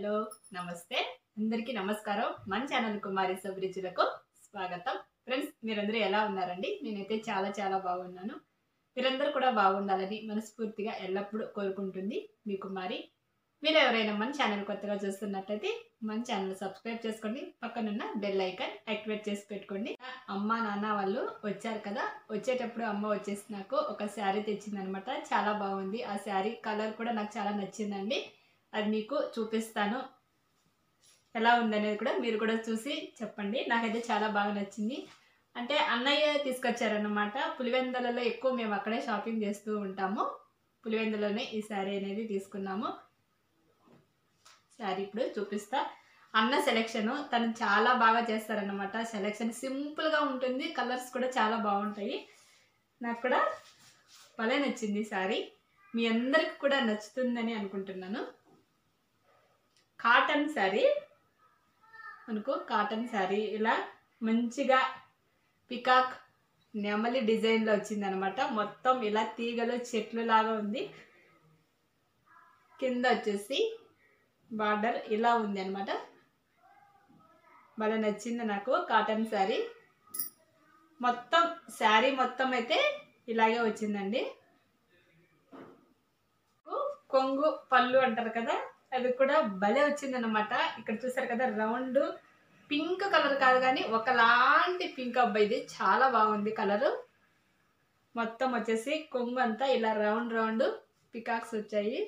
Hello నమస్తే. అందరికీ నమస్కారం. మన ఛానల్ కుమారి సబ్రిజులకు స్వాగతం. ఫ్రెండ్స్ మీరందరూ ఎలా ఉన్నారండి? నేనైతే చాలా చాలా బాగున్నాను. మీరందరూ కూడా బాగుండాలని మనస్ఫూర్తిగా ఎల్లప్పుడూ కోరుకుంటుంది మీ కుమారి. మీరు ఎవరైనా మన ఛానల్ కొత్తగా చూస్తున్నట్లయితే మన ఛానల్ సబ్స్క్రైబ్ చేసుకోండి. పక్కనున్న బెల్ ఐకాన్ యాక్టివేట్ చేసి పెట్టుకోండి. అమ్మ నాన్న వాళ్ళు వచ్చారు కదా? వచ్చేటప్పుడు అమ్మ వచ్చేసి నాకు ఒక శారీ తెచ్చిందనమాట చాలా బాగుంది. ఆ శారీ కలర్ కూడా నాకు చాలా నచ్చిందండి. అది మీకు చూపిస్తాను. ఎలా ఉందనేది కూడా మీరు కూడా చూసి చెప్పండి. నాకైతే చాలా బాగా నచ్చింది. అంటే అన్నయ్య తీసుకొచ్చారనమాట పులివెందలలో ఎక్కువ మేము అక్కడే షాపింగ్ చేస్తూ ఉంటాము. పులివెందులోనే ఈ శారీ అనేది తీసుకున్నాము. శారీ ఇప్పుడు చూపిస్తా. అన్న సెలెక్షన్ తను చాలా బాగా చేస్తారనమాట సెలెక్షన్ సింపుల్గా ఉంటుంది. కలర్స్ కూడా చాలా బాగుంటాయి. నాకు కూడా భలే నచ్చింది శారీ. మీ అందరికి కూడా నచ్చుతుందని అనుకుంటున్నాను. Cotton sari. అనుకో కాటన్ శారీ. ఇలా మంచిగా పికాక్ నెమలి డిజైన్లో వచ్చిందనమాట. మొత్తం ఇలా తీగలు చెట్లు లాగా ఉంది. కింద వచ్చేసి బార్డర్ ఇలా ఉంది అనమాట బాగా నచ్చింది నాకు కాటన్ శారీ. మొత్తం శారీ మొత్తం అయితే ఇలాగే వచ్చిందండి. కొంగు పళ్ళు అంటారు కదా అది కూడా భలే వచ్చిందనమాట ఇక్కడ చూసారు కదా రౌండ్ పింక్ కలర్ కాదు కానీ ఒకలాంటి పింక్ అబ్బాయి ఇది. చాలా బాగుంది కలరు. మొత్తం వచ్చేసి కొంగు అంతా ఇలా రౌండ్ రౌండ్ పికాక్స్ వచ్చాయి.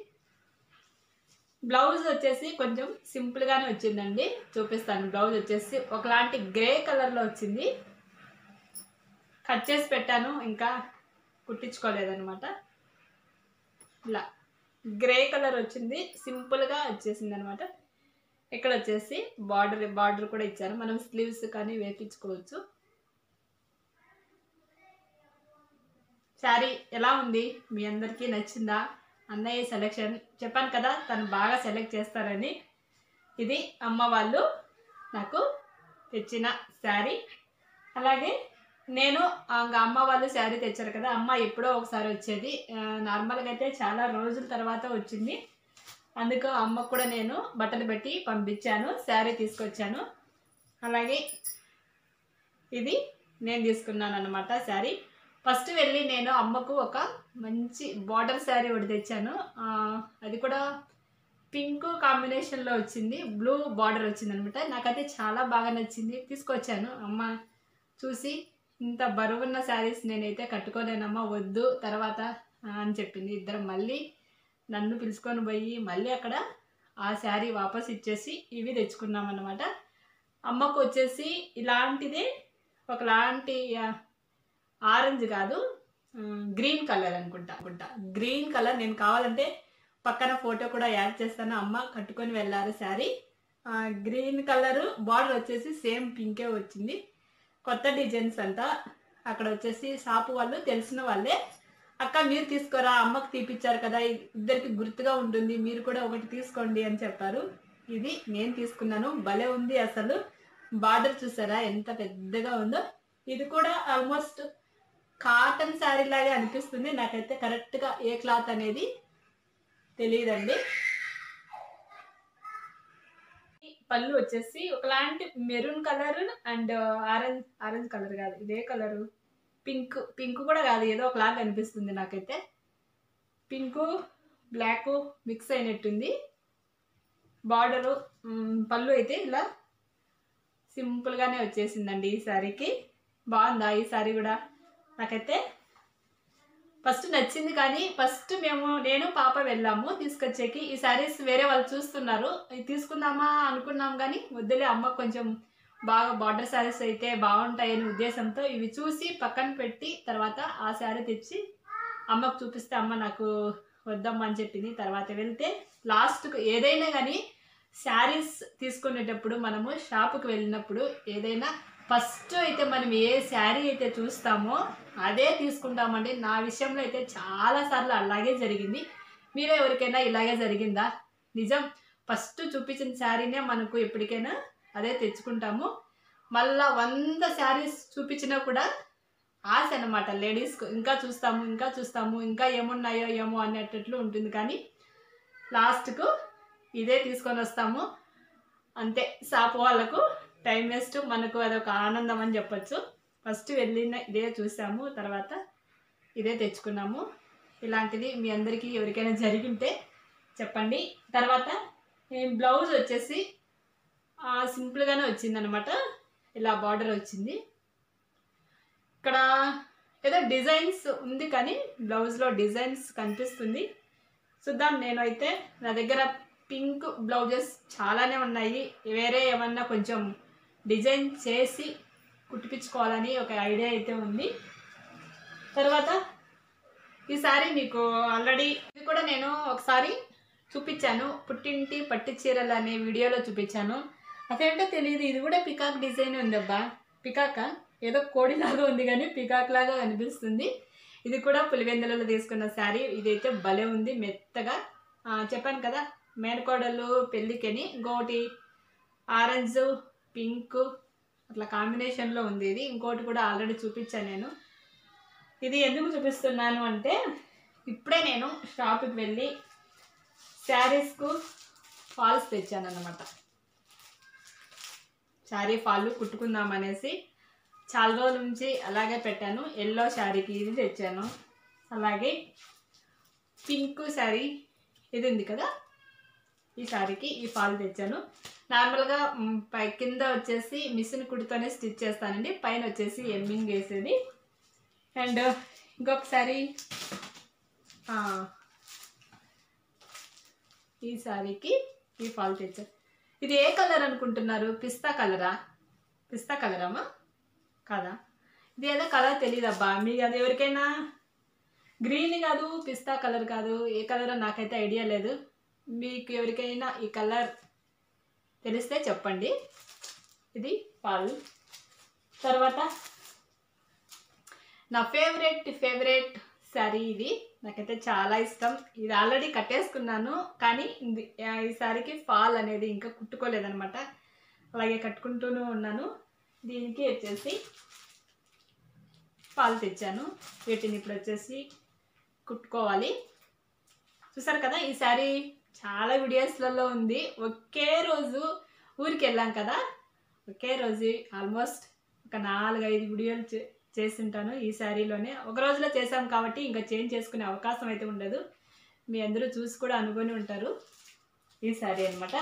బ్లౌజ్ వచ్చేసి కొంచెం సింపుల్గానే వచ్చిందండి. చూపిస్తాను. బ్లౌజ్ వచ్చేసి ఒకలాంటి గ్రే కలర్లో వచ్చింది. కట్ చేసి పెట్టాను ఇంకా కుట్టించుకోలేదనమాట ఇలా. గ్రే కలర్ వచ్చింది. సింపుల్గా వచ్చేసింది అనమాట ఇక్కడ వచ్చేసి బార్డర్ బార్డర్ కూడా ఇచ్చారు. మనం స్లీవ్స్ కానీ వేపించుకోవచ్చు. శారీ ఎలా ఉంది? మీ అందరికీ నచ్చిందా? అన్నయ్య సెలెక్షన్. చెప్పాను కదా తను బాగా సెలెక్ట్ చేస్తారని. ఇది అమ్మ వాళ్ళు నాకు తెచ్చిన శారీ. అలాగే నేను ఇంకా అమ్మ వాళ్ళు శారీ తెచ్చారు కదా అమ్మ ఎప్పుడో ఒకసారి వచ్చేది. నార్మల్గా అయితే చాలా రోజుల తర్వాత వచ్చింది. అందుకు అమ్మకు కూడా నేను బట్టలు పెట్టి పంపించాను శారీ తీసుకొచ్చాను. అలాగే ఇది నేను తీసుకున్నాను అనమాట శారీ. ఫస్ట్ వెళ్ళి నేను అమ్మకు ఒక మంచి బార్డర్ శారీ ఒకటి తెచ్చాను. అది కూడా పింక్ కాంబినేషన్లో వచ్చింది బ్లూ బార్డర్ వచ్చింది అనమాట నాకైతే చాలా బాగా నచ్చింది తీసుకొచ్చాను. అమ్మ చూసి ఇంత బరువున్న శారీస్ నేనైతే కట్టుకోలేనమ్మా వద్దు తర్వాత అని చెప్పింది. ఇద్దరం మళ్ళీ నన్ను పిలుచుకొని పోయి మళ్ళీ అక్కడ ఆ శారీ వాపస్ ఇచ్చేసి ఇవి తెచ్చుకున్నాం అనమాట అమ్మకు వచ్చేసి ఇలాంటిదే ఒకలాంటి ఆరెంజ్ కాదు గ్రీన్ కలర్ అనుకుంటా. అనుకుంటా. గ్రీన్ కలర్ నేను కావాలంటే పక్కన ఫోటో కూడా యాడ్ చేస్తాను. అమ్మ కట్టుకొని వెళ్ళారు శారీ. గ్రీన్ కలర్ బార్డర్ వచ్చేసి సేమ్ పింకే వచ్చింది. కొత్త డిజైన్స్ అంట. అక్కడ వచ్చేసి షాపు వాళ్ళు తెలిసిన వాళ్ళే. అక్క మీరు తీసుకోరా? అమ్మకి తీపిచ్చారు కదా. ఇద్దరికి గుర్తుగా ఉంటుంది. మీరు కూడా ఒకటి తీసుకోండి అని చెప్పారు. ఇది నేను తీసుకున్నాను. భలే ఉంది అసలు. బార్డర్ చూసారా? ఎంత పెద్దగా ఉందో. ఇది కూడా ఆల్మోస్ట్ కాటన్ శారీ లాగే అనిపిస్తుంది. నాకైతే కరెక్ట్గా ఏ క్లాత్ అనేది తెలియదండి. పళ్ళు వచ్చేసి ఒకలాంటి maroon colour and orange orange colour కాదు ఇదే కలరు. పింక్ పింక్ కూడా కాదు ఏదో ఒకలాగా అనిపిస్తుంది నాకైతే. పింకు బ్లాక్ మిక్స్ అయినట్టుంది. బార్డరు పళ్ళు అయితే ఇలా సింపుల్గానే వచ్చేసిందండి ఈ శారీకి. బాగుందా ఈ శారీ కూడా? నాకైతే ఫస్ట్ నచ్చింది కానీ ఫస్ట్ మేము నేను పాప వెళ్ళాము తీసుకొచ్చేకి. ఈ శారీస్ వేరే వాళ్ళు చూస్తున్నారు. ఇది తీసుకుందామా అనుకున్నాం కానీ వద్దులే అమ్మ కొంచెం బాగా బార్డర్ శారీస్ అయితే బాగుంటాయని ఉద్దేశంతో ఇవి చూసి పక్కన పెట్టి తర్వాత ఆ శారీ తెచ్చి అమ్మకు చూపిస్తే అమ్మ నాకు వద్దమ్మా అని చెప్పింది. తర్వాత వెళ్తే లాస్ట్కు ఏదైనా కానీ శారీస్ తీసుకునేటప్పుడు మనము షాపుకి వెళ్ళినప్పుడు ఏదైనా ఫస్ట్ అయితే మనం ఏ శారీ అయితే చూస్తామో అదే తీసుకుంటామండి. నా విషయంలో అయితే చాలాసార్లు అలాగే జరిగింది. మీరు ఎవరికైనా ఇలాగే జరిగిందా? నిజం. ఫస్ట్ చూపించిన శారీనే మనకు ఎప్పటికైనా అదే తెచ్చుకుంటాము. మళ్ళా వంద శారీస్ చూపించినా కూడా ఆశ అనమాట లేడీస్కు ఇంకా చూస్తాము ఇంకా చూస్తాము ఇంకా ఏమున్నాయో ఏమో అనేటట్లు ఉంటుంది. కానీ లాస్ట్కు ఇదే తీసుకొని వస్తాము. అంతే. షాప్ వాళ్ళకు టైం వేస్ట్. మనకు అదొక ఆనందం అని చెప్పచ్చు. ఫస్ట్ వెళ్ళిన ఇదే చూసాము తర్వాత ఇదే తెచ్చుకున్నాము. ఇలాంటిది మీ అందరికీ ఎవరికైనా జరిగింటే చెప్పండి. తర్వాత బ్లౌజ్ వచ్చేసి సింపుల్గానే వచ్చిందనమాట. ఇలా బార్డర్ వచ్చింది. ఇక్కడ ఏదో డిజైన్స్ ఉంది కానీ బ్లౌజ్లో డిజైన్స్ కనిపిస్తుంది. చూద్దాం నేనైతే నా దగ్గర పింక్ బ్లౌజెస్ చాలానే ఉన్నాయి. వేరే ఏమన్నా కొంచెం డిజైన్ చేసి కుట్టిపించుకోవాలని ఒక ఐడియా అయితే ఉంది. తర్వాత ఈ సారీ మీకు ఆల్రెడీ ఇది కూడా నేను ఒకసారి చూపించాను. పుట్టింటి పట్టి చీరలు అనే వీడియోలో చూపించాను. అదేంటో తెలియదు ఇది కూడా పికాక్ డిజైన్ ఉందబ్బా. పికాక? ఏదో కోడిలాగా ఉంది కానీ పికాక్ లాగా అనిపిస్తుంది. ఇది కూడా పులివెందులలో తీసుకున్న శారీ ఇదైతే భలే ఉంది మెత్తగా. చెప్పాను కదా మేనకోడలు పెళ్ళికని. గోటి ఆరెంజ్ పింక్ అట్లా కాంబినేషన్లో ఉంది ఇది. ఇంకోటి కూడా ఆల్రెడీ చూపించాను నేను. ఇది ఎందుకు చూపిస్తున్నాను అంటే ఇప్పుడే నేను షాప్కి వెళ్ళి శారీస్కు ఫాల్స్ తెచ్చాను అన్నమాట శారీ ఫాల్ కుట్టుకుందాం అనేసి చాలా రోజుల నుంచి అలాగే పెట్టాను. ఎల్లో శారీకి ఇది తెచ్చాను. అలాగే పింక్ శారీ ఇది ఉంది కదా? ఈ శారీకి ఈ ఫాల్ తెచ్చాను. నార్మల్గా పై కింద వచ్చేసి మిషన్ కుడితోనే స్టిచ్ చేస్తానండి. పైన వచ్చేసి ఎమ్మింగ్ వేసేది. అండ్ ఇంకొకసారి ఈ శారీకి ఈ ఫాల్ తెచ్చాను. ఇది ఏ కలర్ అనుకుంటున్నారు? పిస్తా కలరా? పిస్తా కలరామా కాదా? ఇది ఏదో కలర్ తెలియదబ్బా మీకు అది ఎవరికైనా? గ్రీన్ కాదు పిస్తా కలర్ కాదు. ఏ కలర్ నాకైతే ఐడియా లేదు. మీకు ఎవరికైనా ఈ కలర్ తెలిస్తే చెప్పండి. ఇది పాలు. తర్వాత నా ఫేవరెట్ ఫేవరెట్ శారీ ఇది. నాకైతే చాలా ఇష్టం. ఇది ఆల్రెడీ కట్టేసుకున్నాను కానీ ఈ శారీకి ఫాల్ అనేది ఇంకా కుట్టుకోలేదనమాట అలాగే కట్టుకుంటూనే ఉన్నాను. దీనికి వచ్చేసి పాలు తెచ్చాను. వీటిని ఇప్పుడు వచ్చేసి కుట్టుకోవాలి. చూసారు కదా ఈ శారీ చాలా వీడియోస్లలో ఉంది. ఒకే రోజు ఊరికి వెళ్ళాం కదా? ఒకే రోజు ఆల్మోస్ట్ ఒక నాలుగైదు వీడియోలు చే చేసింటాను ఈ శారీలోనే. ఒక రోజులో చేసాం కాబట్టి ఇంకా చేంజ్ చేసుకునే అవకాశం అయితే ఉండదు. మీ అందరూ చూసి కూడా అనుకొని ఉంటారు. ఈ శారీ అనమాట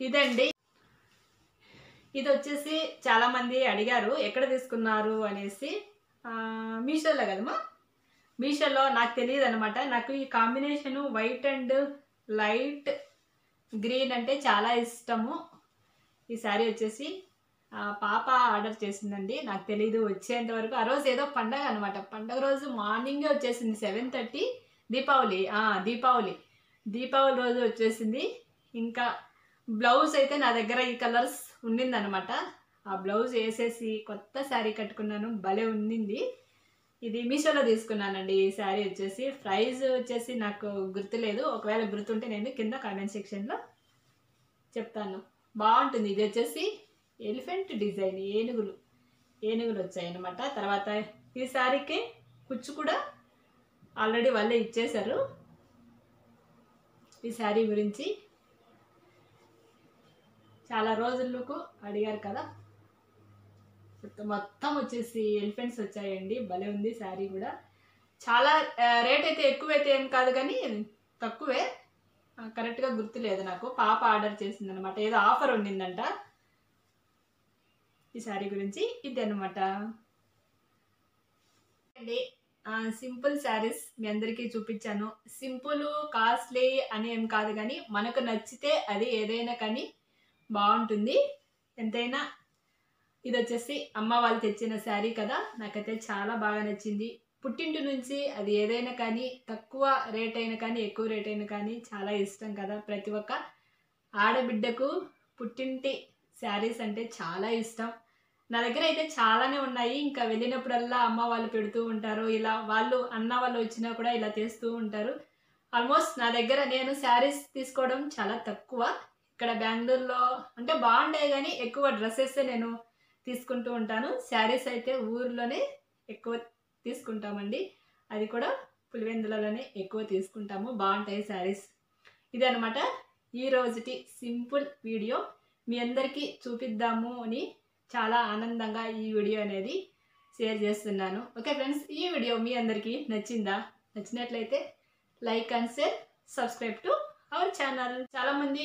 ఇదండి. ఇది వచ్చేసి చాలామంది అడిగారు ఎక్కడ తీసుకున్నారు? అనేసి. మీషోలో కదమ్మా? మీషోలో నాకు తెలియదు అనమాట నాకు ఈ combination white and light green అంటే చాలా ఇష్టము. ఈ శారీ వచ్చేసి పాప ఆర్డర్ చేసిందండి. నాకు తెలీదు వచ్చేంత వరకు. ఆ రోజు ఏదో పండగ అనమాట పండగ రోజు మార్నింగే వచ్చేసింది సెవెన్ థర్టీ. దీపావళి దీపావళి. దీపావళి రోజు వచ్చేసింది. ఇంకా బ్లౌజ్ అయితే నా దగ్గర ఈ కలర్స్ ఉండిందనమాట ఆ బ్లౌజ్ వేసేసి కొత్త శారీ కట్టుకున్నాను. భలే ఉండింది ఇది మీషోలో తీసుకున్నానండి. ఈ శారీ వచ్చేసి ప్రైస్ వచ్చేసి నాకు గుర్తులేదు. ఒకవేళ గుర్తుంటే నేను కింద కామెంట్ సెక్షన్లో చెప్తాను. బాగుంటుంది. ఇది వచ్చేసి ఎలిఫెంట్ డిజైన్ ఏనుగులు. ఏనుగులు వచ్చాయన్నమాట. తర్వాత ఈ శారీకి కుచ్చు కూడా ఆల్రెడీ వాళ్ళే ఇచ్చేశారు. ఈ శారీ గురించి చాలా రోజులకు అడిగారు కదా. మొత్తం- వచ్చేసి ఎలిఫెంట్స్ వచ్చాయండి. భలే ఉంది శారీ కూడా. చాలా రేట్ అయితే ఎక్కువైతే ఏం కాదు కానీ తక్కువే. కరెక్ట్గా గుర్తులేదు నాకు. పాప ఆర్డర్ చేసిందనమాట ఏదో ఆఫర్ ఉండిందంట. ఈ శారీ గురించి ఇది అనమాట అండి సింపుల్ శారీస్ మీ అందరికీ చూపించాను. సింపుల్ కాస్ట్లీ అని ఏం కాదు కానీ మనకు నచ్చితే అది ఏదైనా కానీ బాగుంటుంది. ఎంతైనా ఇది వచ్చేసి అమ్మ వాళ్ళు తెచ్చిన శారీ కదా నాకైతే చాలా బాగా నచ్చింది. పుట్టింటి నుంచి అది ఏదైనా కానీ తక్కువ రేట్ అయినా కానీ ఎక్కువ రేట్ అయినా కానీ చాలా ఇష్టం కదా ప్రతి ఒక్క ఆడబిడ్డకు పుట్టింటి శారీస్ అంటే చాలా ఇష్టం. నా దగ్గర అయితే చాలానే ఉన్నాయి. ఇంకా వెళ్ళినప్పుడల్లా అమ్మ వాళ్ళు పెడుతూ ఉంటారు. ఇలా వాళ్ళు అన్న వాళ్ళు వచ్చినా కూడా ఇలా తెస్తూ ఉంటారు. ఆల్మోస్ట్ నా దగ్గర నేను శారీస్ తీసుకోవడం చాలా తక్కువ. ఇక్కడ బెంగళూరులో అంటే బాగుండే కానీ ఎక్కువ డ్రెస్సెస్ నేను తీసుకుంటూ ఉంటాను. శారీస్ అయితే ఊర్లోనే ఎక్కువ తీసుకుంటామండి. అది కూడా పులివెందులలోనే ఎక్కువ తీసుకుంటాము. బాగుంటాయి శారీస్. ఇదనమాట అనమాట ఈ రోజుటి సింపుల్ వీడియో. మీ అందరికీ చూపిద్దాము అని చాలా ఆనందంగా ఈ వీడియో అనేది షేర్ చేస్తున్నాను. ఓకే ఫ్రెండ్స్ ఈ వీడియో మీ అందరికీ నచ్చిందా? నచ్చినట్లయితే like and share subscribe to our channel చాలా మంది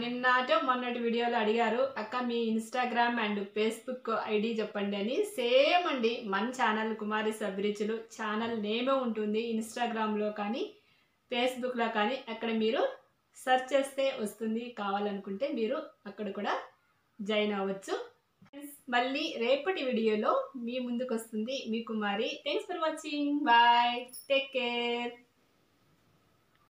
నిన్నటో మొన్నటి వీడియోలో అడిగారు అక్క మీ ఇన్స్టాగ్రామ్ అండ్ ఫేస్బుక్ ఐడి చెప్పండి అని. సేమ్ అండి మన ఛానల్ కుమారి సబ్రిచులు ఛానల్ నేమే ఉంటుంది ఇన్స్టాగ్రామ్లో కానీ ఫేస్బుక్లో కానీ. అక్కడ మీరు సెర్చ్ చేస్తే వస్తుంది కావాలనుకుంటే మీరు అక్కడ కూడా జాయిన్ అవ్వచ్చు. మళ్ళీ రేపటి వీడియోలో మీ ముందుకు వస్తుంది మీ Kumari. Thanks for watching bye take care